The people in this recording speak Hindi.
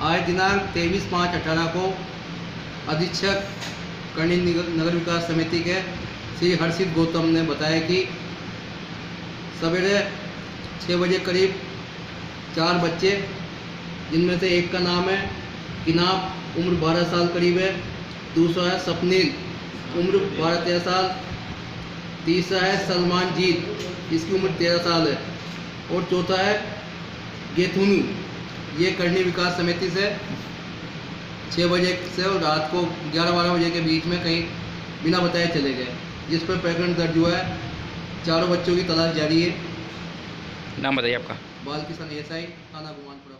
आज दिनांक तेईस पाँच अठारह को अधीक्षक करणी निगर- विकास समिति के श्री हर्षित गौतम ने बताया कि सवेरे छः बजे करीब चार बच्चे, जिनमें से एक का नाम है किनाब उम्र बारह साल करीब है, दूसरा है सपनील, उम्र बारह तेरह साल, तीसरा है सलमान जीत इसकी उम्र तेरह साल है, और चौथा है गेथुनू। ये करनी विकास समिति से छः बजे से और रात को ग्यारह बारह बजे के बीच में कहीं बिना बताए चले गए जिस पर प्रकरण दर्ज हुआ है। चारों बच्चों की तलाश जारी है। नाम बताइए आपका। बाल किसान एस आई थाना गुमानपुरा